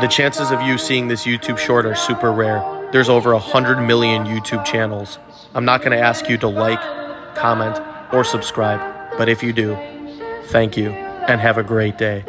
The chances of you seeing this YouTube short are super rare. There's over 100 million YouTube channels. I'm not going to ask you to like, comment, or subscribe, but if you do, thank you and have a great day.